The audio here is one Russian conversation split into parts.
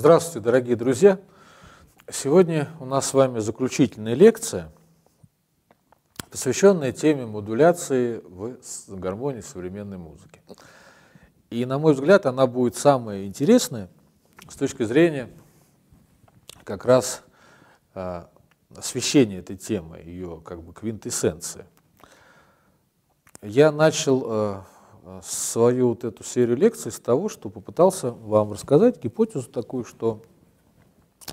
Здравствуйте, дорогие друзья! Сегодня у нас с вами заключительная лекция, посвященная теме модуляции в гармонии современной музыки. И, на мой взгляд, она будет самая интересная с точки зрения как раз э, освещения этой темы, ее как бы квинтэссенции. Я начал э, свою вот эту серию лекций с того, что попытался вам рассказать гипотезу такую, что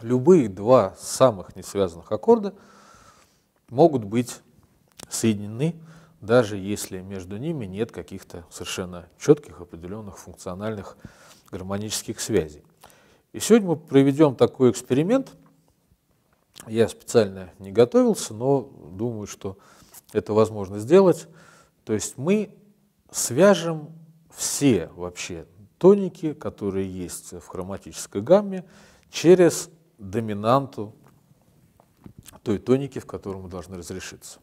любые два самых несвязанных аккорда могут быть соединены, даже если между ними нет каких-то совершенно четких, определенных функциональных гармонических связей. И сегодня мы проведем такой эксперимент. Я специально не готовился, но думаю, что это возможно сделать. То есть мы свяжем все вообще тоники, которые есть в хроматической гамме, через доминанту той тоники, в которой мы должны разрешиться.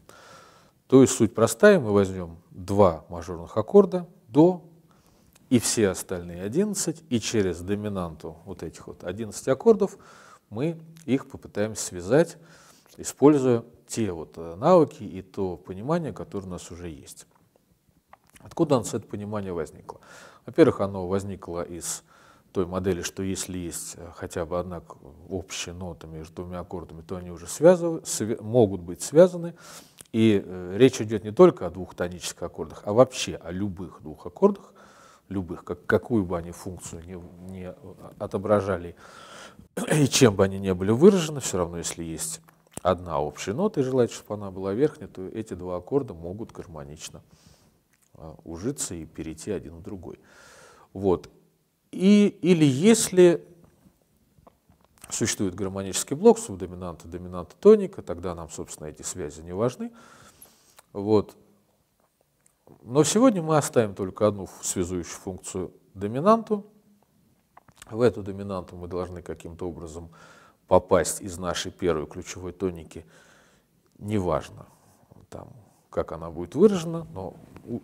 То есть суть простая, мы возьмем два мажорных аккорда, до и все остальные 11, и через доминанту вот этих вот 11 аккордов мы их попытаемся связать, используя те вот э, навыки и то понимание, которое у нас уже есть. Откуда это понимание возникло? Во-первых, оно возникло из той модели, что если есть э, хотя бы одна общая нота между двумя аккордами, то они уже связывают, св могут быть связаны. И э, речь идет не только о двух тонических аккордах, а вообще о любых двух аккордах, любых, как, какую бы они функцию не, не отображали и чем бы они не были выражены, все равно, если есть одна общая нота и желательно, чтобы она была верхней, то эти два аккорда могут гармонично ужиться и перейти один в другой. Вот. И, или если существует гармонический блок субдоминанта, доминанта, тоника, тогда нам, собственно, эти связи не важны. Вот. Но сегодня мы оставим только одну связующую функцию доминанту. В эту доминанту мы должны каким-то образом попасть из нашей первой ключевой тоники, неважно, там, как она будет выражена, но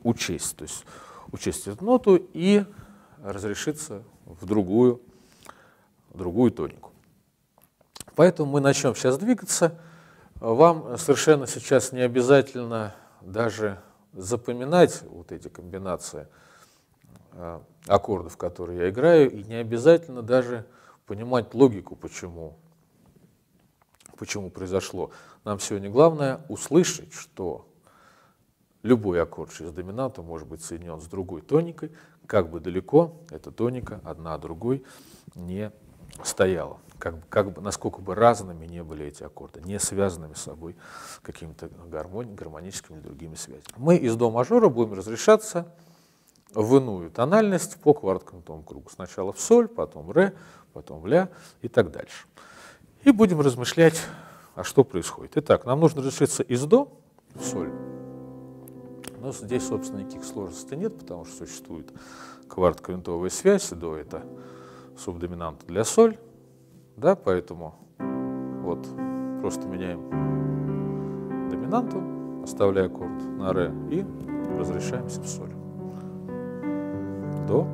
учесть, то есть учесть эту ноту и разрешиться в другую, другую тонику. Поэтому мы начнем сейчас двигаться. Вам совершенно сейчас не обязательно даже запоминать вот эти комбинации э, аккордов, которые я играю, и не обязательно даже понимать логику, почему, почему произошло. Нам сегодня главное услышать, что Любой аккорд через доминанту может быть соединен с другой тоникой, как бы далеко эта тоника одна другой не стояла. Как, как бы, насколько бы разными не были эти аккорды, не связанными с собой какими-то гармони, гармоническими или другими связями. Мы из до мажора будем разрешаться в иную тональность по кварткантовому кругу. Сначала в соль, потом в ре, потом в ля и так дальше. И будем размышлять, а что происходит. Итак, нам нужно разрешиться из до в соль. Но здесь, собственно, никаких сложностей нет, потому что существует кварт-квинтовая связь, до это субдоминанта для соль, да, поэтому вот просто меняем доминанту, оставляя аккорд на ре и разрешаемся в соль. До.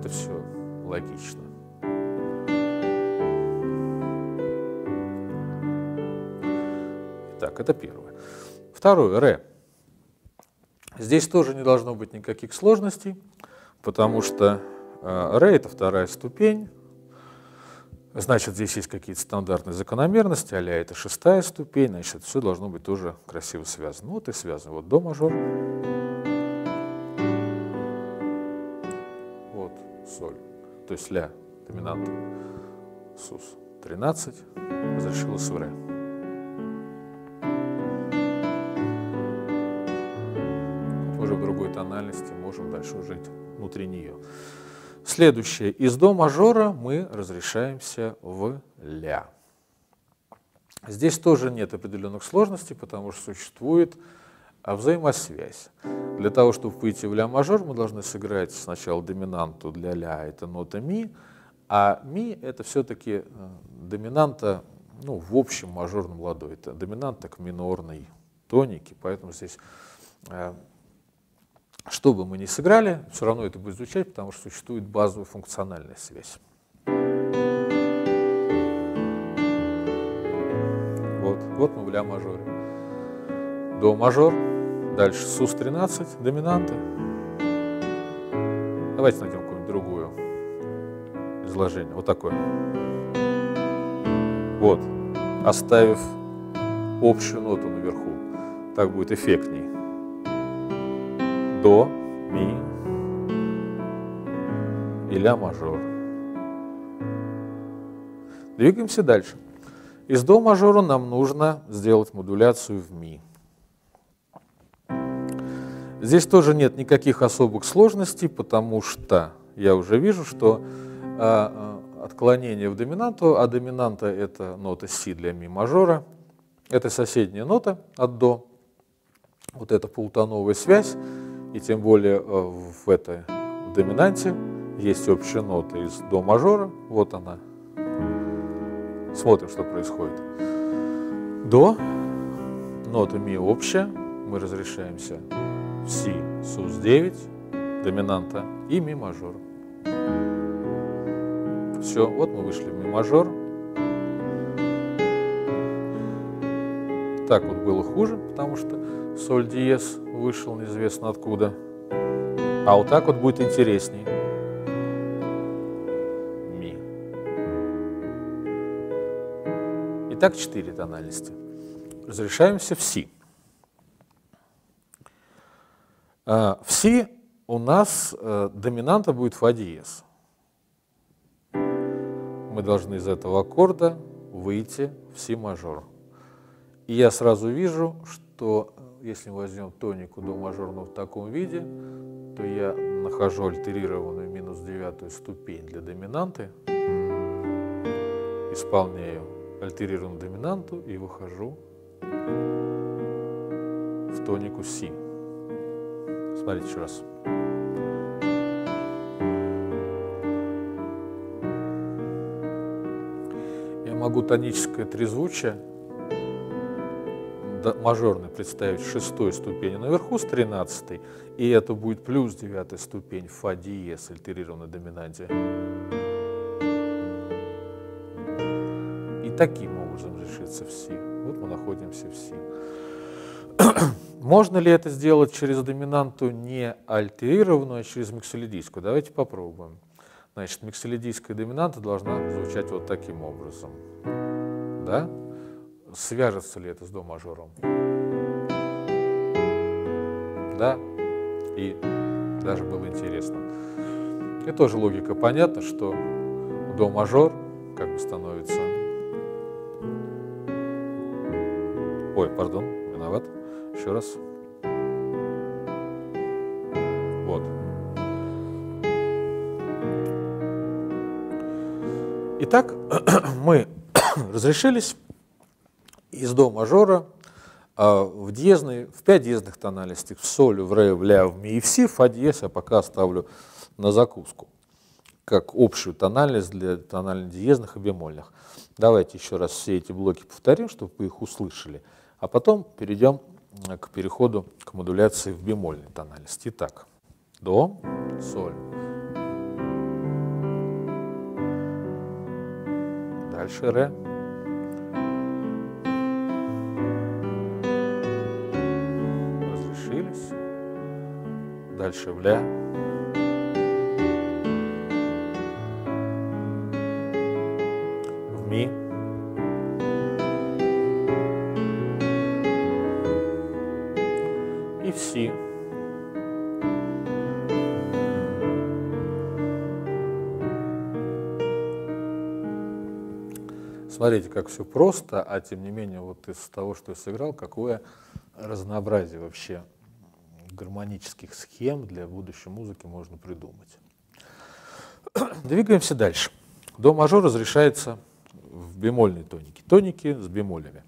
Это все логично. Так, это первое. Второе, ре. Здесь тоже не должно быть никаких сложностей, потому что э, ре – это вторая ступень, значит, здесь есть какие-то стандартные закономерности, а это шестая ступень, значит, все должно быть тоже красиво связано. Вот и связано. Вот до мажор, вот соль, то есть ля, доминанта, сус, 13, разрешилось в ре. Тональности можем дальше жить внутри нее. Следующее. Из до мажора мы разрешаемся в ля. Здесь тоже нет определенных сложностей, потому что существует взаимосвязь. Для того, чтобы выйти в ля мажор, мы должны сыграть сначала доминанту для ля, это нота ми, а ми это все-таки э, доминанта ну, в общем мажорном ладу, это доминанта к минорной тонике, поэтому здесь э, что бы мы ни сыграли, все равно это будет звучать, потому что существует базовая функциональная связь. Вот, вот мы в ля мажоре. До мажор, дальше СУС-13, доминанты. Давайте найдем какую-нибудь другую изложение. Вот такое. Вот, оставив общую ноту наверху. Так будет эффектней до, ми и ля мажор. Двигаемся дальше. Из до мажора нам нужно сделать модуляцию в ми. Здесь тоже нет никаких особых сложностей, потому что я уже вижу, что а, отклонение в доминанту, а доминанта это нота си для ми мажора, это соседняя нота от до, вот эта полутоновая связь, и тем более э, в этой доминанте есть общая нота из до мажора. Вот она. Смотрим, что происходит. До, нота ми общая, мы разрешаемся в си сус 9, доминанта и ми мажор. Все, вот мы вышли в ми мажор. Так вот было хуже, потому что соль диез вышел неизвестно откуда. А вот так вот будет интересней. Ми. Итак, четыре тональности. Разрешаемся в си. А, в си у нас э, доминанта будет фа диез. Мы должны из этого аккорда выйти в си мажор. И я сразу вижу, что если мы возьмем тонику до мажорную в таком виде, то я нахожу альтерированную минус девятую ступень для доминанты, исполняю альтерированную доминанту и выхожу в тонику си. Смотрите еще раз. Я могу тоническое трезвучие мажорный представить шестой ступени наверху с тринадцатой, и это будет плюс девятая ступень фа диез, альтерированной доминанте. И таким образом решится в си. Вот мы находимся в си. Можно ли это сделать через доминанту не альтерированную, а через миксолидийскую? Давайте попробуем. Значит, миксолидийская доминанта должна звучать вот таким образом. Да? Свяжется ли это с до мажором. Да, и даже было интересно. И тоже логика понятна, что до мажор как бы становится... Ой, пардон, виноват. Еще раз. Вот. Итак, мы разрешились из до мажора а в диезной, в пять диезных тональностях, в соль, в ре, в ля, в ми и в си, фа диез я пока оставлю на закуску, как общую тональность для тонально диезных и бемольных. Давайте еще раз все эти блоки повторим, чтобы вы их услышали, а потом перейдем к переходу к модуляции в бемольной тональности. Итак, до, соль. Дальше ре. Дальше в ля. В ми. И в си. Смотрите, как все просто, а тем не менее, вот из того, что я сыграл, какое разнообразие вообще гармонических схем для будущей музыки можно придумать. Двигаемся дальше. До мажор разрешается в бемольной тонике. Тоники с бемолями.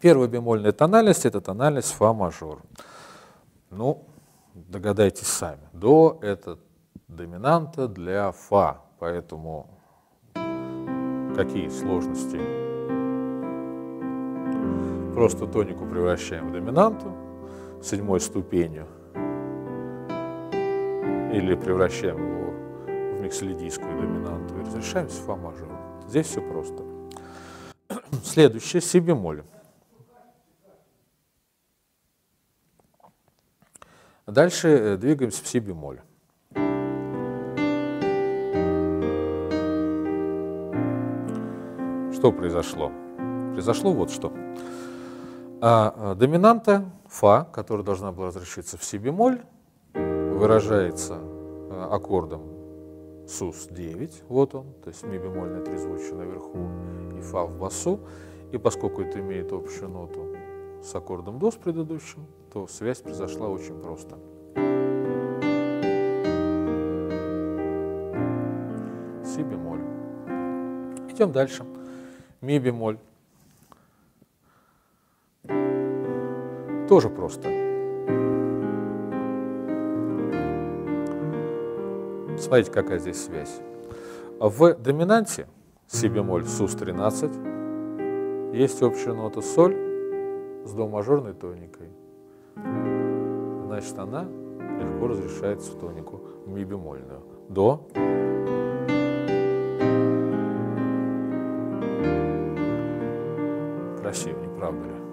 Первая бемольная тональность – это тональность фа мажор. Ну, догадайтесь сами. До – это доминанта для фа, поэтому какие сложности? Просто тонику превращаем в доминанту, седьмой ступенью. или превращаем его в микселидийскую доминанту и разрешаем с фа мажором. Здесь все просто. Следующее си бемоль. Дальше э, двигаемся в си бемоль. Что произошло? Произошло вот что. А, а доминанта фа, которая должна была разрешиться в си бемоль, выражается а, аккордом СУС-9, вот он, то есть ми бемольное трезвучие наверху и фа в басу. И поскольку это имеет общую ноту с аккордом до с предыдущим, то связь произошла очень просто. Си бемоль. Идем дальше ми бемоль. Тоже просто. Смотрите, какая здесь связь. В доминанте си бемоль СУС-13 есть общая нота соль с до мажорной тоникой. Значит, она легко разрешается в тонику ми бемольную. До красиво, не правда ли?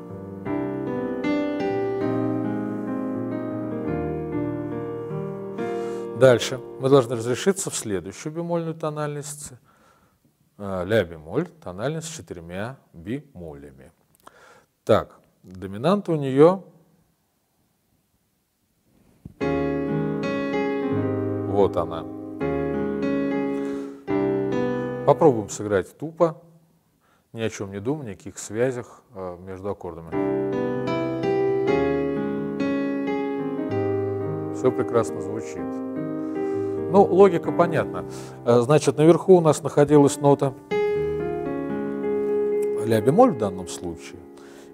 Дальше мы должны разрешиться в следующую бемольную тональность, э, ля бемоль, тональность с четырьмя бемолями. Так, доминанта у нее вот она. Попробуем сыграть тупо ни о чем не думая, никаких связях э, между аккордами. Все прекрасно звучит. Ну, логика понятна. Э, значит, наверху у нас находилась нота ля бемоль в данном случае,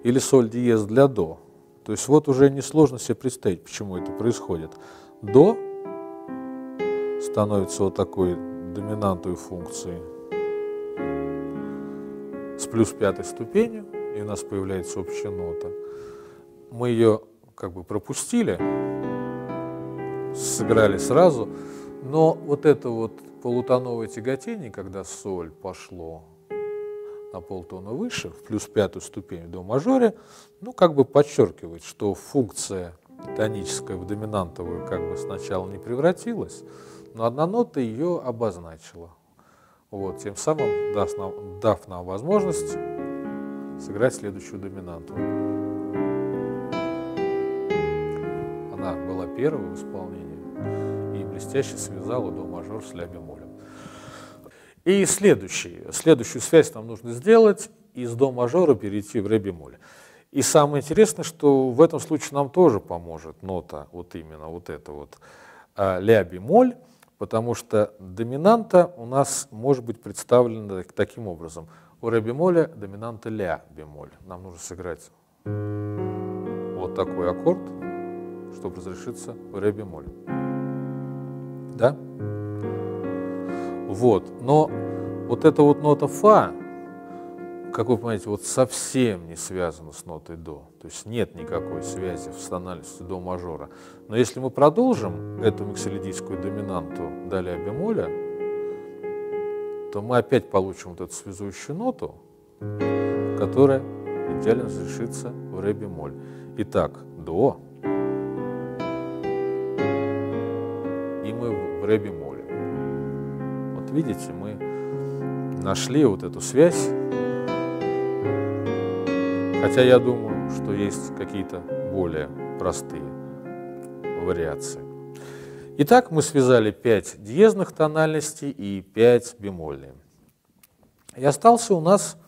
или соль диез для до. То есть вот уже несложно себе представить, почему это происходит. До становится вот такой доминантой функции с плюс пятой ступенью, и у нас появляется общая нота. Мы ее как бы пропустили, сыграли сразу, но вот это вот полутоновое тяготение, когда соль пошло на полтона выше, в плюс пятую ступень до мажоре, ну, как бы подчеркивает, что функция тоническая в доминантовую как бы сначала не превратилась, но одна нота ее обозначила. Вот, тем самым даст нам, дав нам возможность сыграть следующую доминанту. В исполнении и блестяще связала до мажор с ля бемолем. И следующий, следующую связь нам нужно сделать, из до мажора перейти в ре бемоль. И самое интересное, что в этом случае нам тоже поможет нота, вот именно вот эта вот а, ля бемоль, потому что доминанта у нас может быть представлена таким образом. У ре бемоля доминанта ля бемоль. Нам нужно сыграть вот такой аккорд, чтобы разрешиться в ре бемоль. Да? Вот. Но вот эта вот нота фа, как вы понимаете, вот совсем не связано с нотой до. То есть нет никакой связи в тональности до мажора. Но если мы продолжим эту микселидийскую доминанту далее бемоля, то мы опять получим вот эту связующую ноту, которая идеально разрешится в ре бемоль. Итак, до, в ре бемоле. Вот видите, мы нашли вот эту связь Хотя я думаю, что есть какие-то более простые вариации. Итак, мы связали 5 диезных тональностей и 5 бемольные. И остался у нас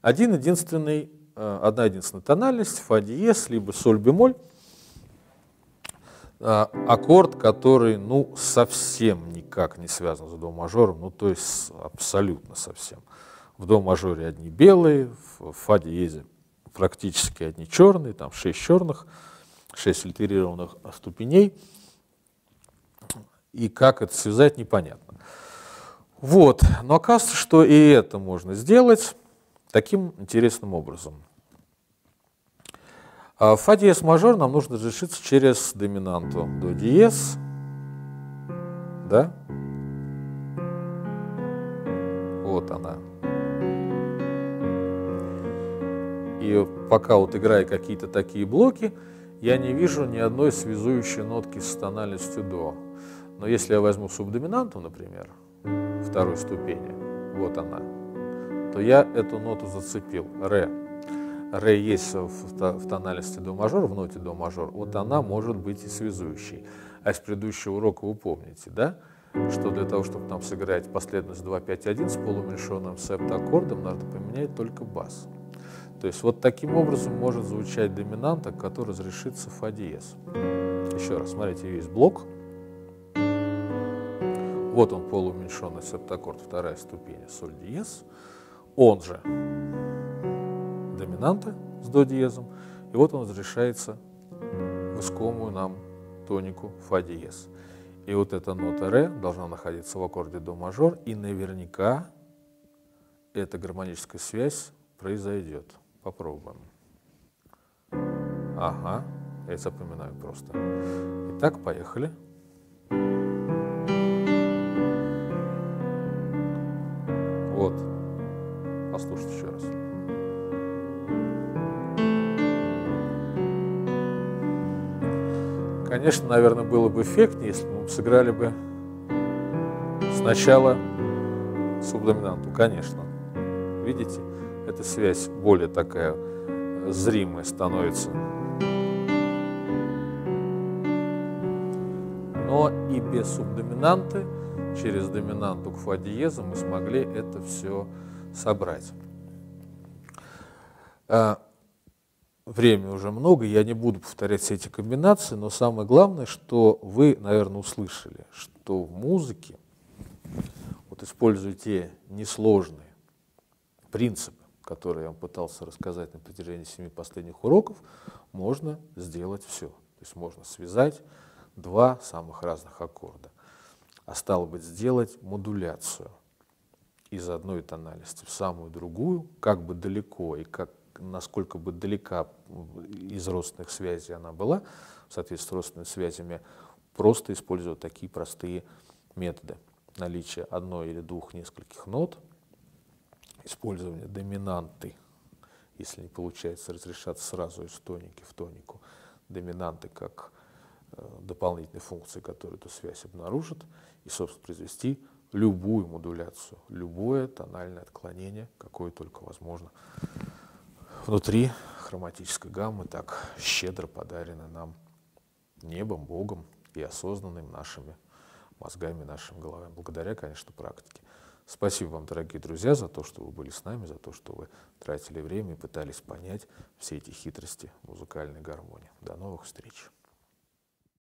один единственный, э, одна единственная тональность, фа диез, либо соль бемоль, аккорд, который ну, совсем никак не связан с до мажором, ну то есть абсолютно совсем. В до мажоре одни белые, в фа диезе практически одни черные, там 6 черных, 6 фильтрированных ступеней. И как это связать, непонятно. Вот, но оказывается, что и это можно сделать таким интересным образом. А фа диез мажор нам нужно разрешиться через доминанту до диез, да? Вот она. И пока вот играя какие-то такие блоки, я не вижу ни одной связующей нотки с тональностью до. Но если я возьму субдоминанту, например, второй ступени, вот она, то я эту ноту зацепил, ре. Ре есть в, тональности до мажор, в ноте до мажор, вот она может быть и связующей. А из предыдущего урока вы помните, да, что для того, чтобы нам сыграть последовательность 2-5-1 с полууменьшенным септаккордом, надо поменять только бас. То есть вот таким образом может звучать доминанта, который разрешится фа диез. Еще раз, смотрите, есть блок. Вот он полууменьшенный септаккорд, вторая ступень, соль диез. Он же доминанта с до диезом. И вот он разрешается в искомую нам тонику фа диез. И вот эта нота ре должна находиться в аккорде до мажор, и наверняка эта гармоническая связь произойдет. Попробуем. Ага, я запоминаю просто. Итак, поехали. Вот. Послушайте еще Конечно, наверное, было бы эффектнее, если бы мы сыграли бы сначала субдоминанту, конечно. Видите? эта связь более такая зримая становится. Но и без субдоминанты, через доминанту к фа диеза мы смогли это все собрать. Времени уже много, я не буду повторять все эти комбинации, но самое главное, что вы, наверное, услышали, что в музыке вот используйте несложные принципы, которые я вам пытался рассказать на протяжении семи последних уроков, можно сделать все. То есть можно связать два самых разных аккорда. А стало быть, сделать модуляцию из одной тональности в самую другую, как бы далеко и как, насколько бы далека из родственных связей она была, в соответствии с родственными связями, просто используя такие простые методы. Наличие одной или двух нескольких нот – использование доминанты, если не получается разрешаться сразу из тоники в тонику, доминанты как э, дополнительной функции, которая эту связь обнаружит, и, собственно, произвести любую модуляцию, любое тональное отклонение, какое только возможно, внутри хроматической гаммы, так щедро подарено нам небом, Богом и осознанным нашими мозгами, нашими головами, благодаря, конечно, практике. Спасибо вам, дорогие друзья, за то, что вы были с нами, за то, что вы тратили время и пытались понять все эти хитрости музыкальной гармонии. До новых встреч!